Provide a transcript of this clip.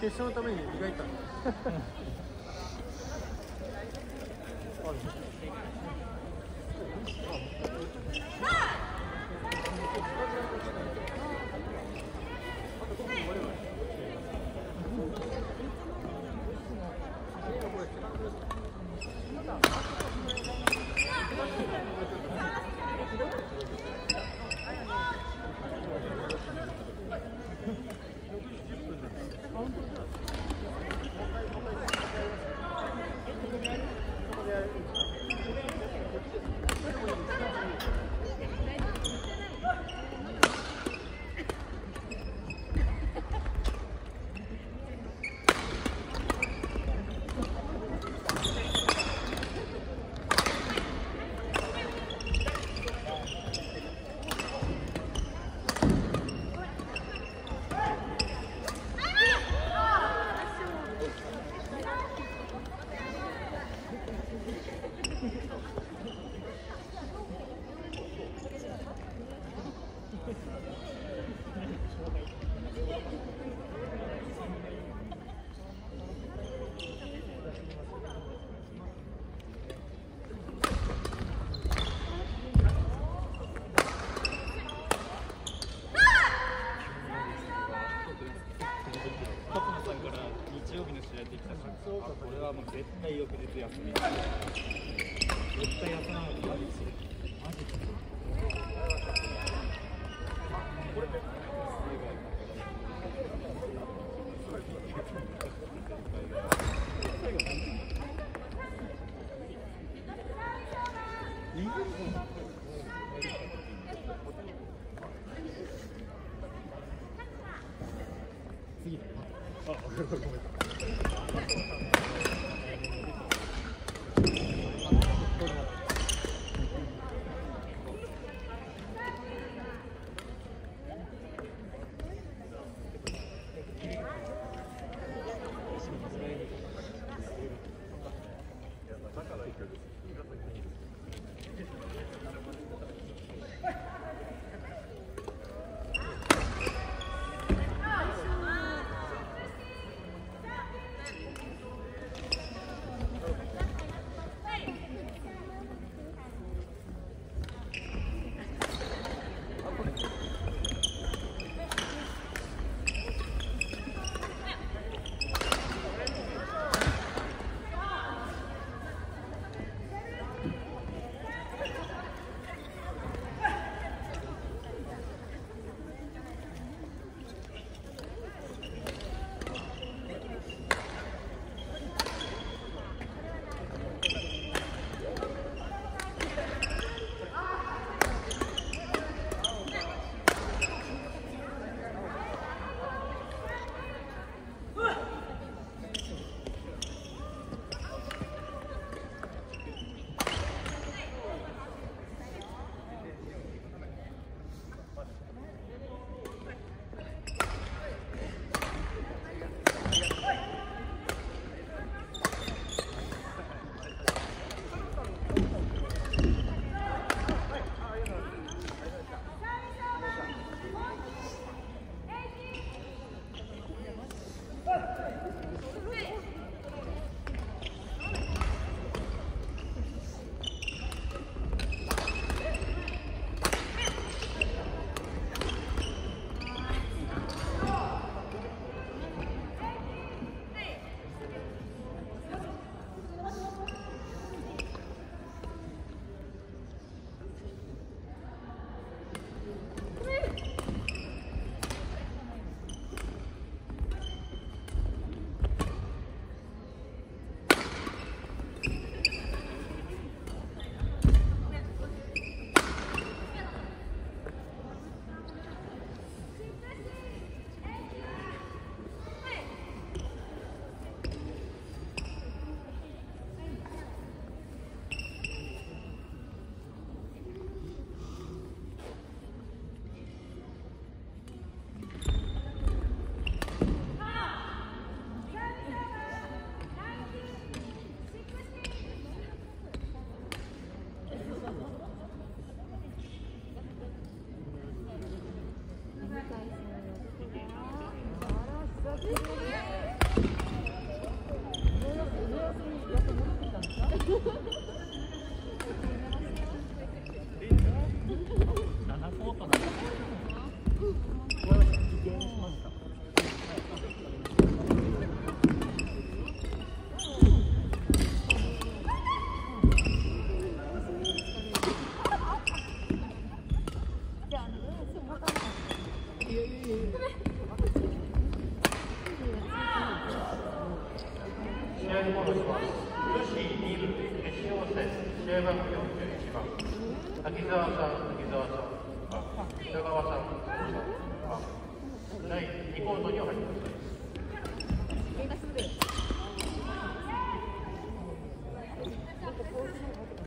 決勝のために磨いたん。だ 次。あ、Ha, ha, ha. 0番41番滝沢さん滝沢さん北川さん北川さん第2コートに入りまください